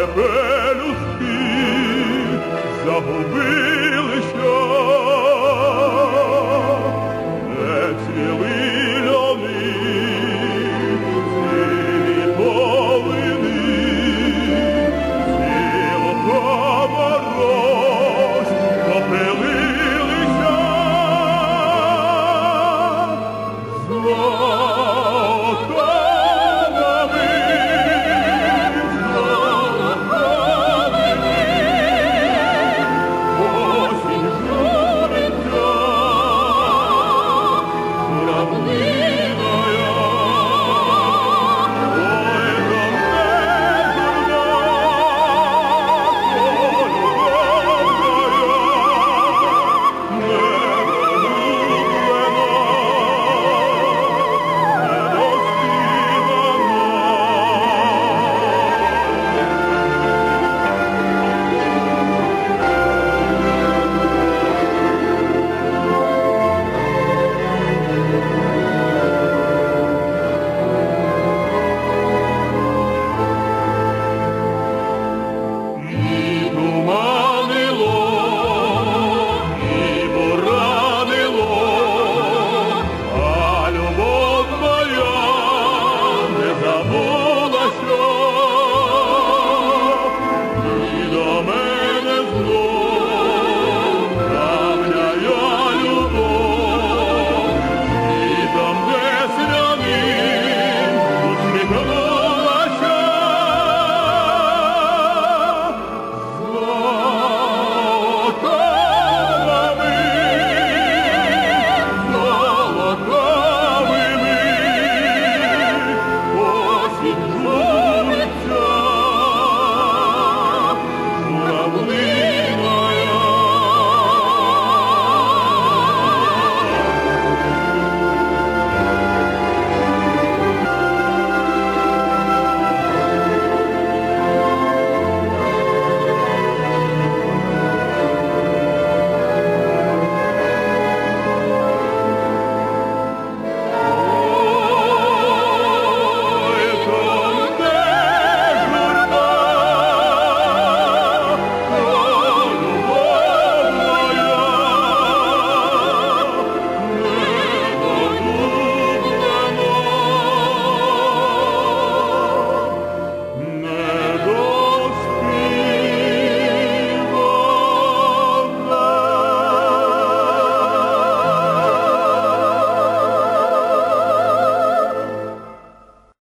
never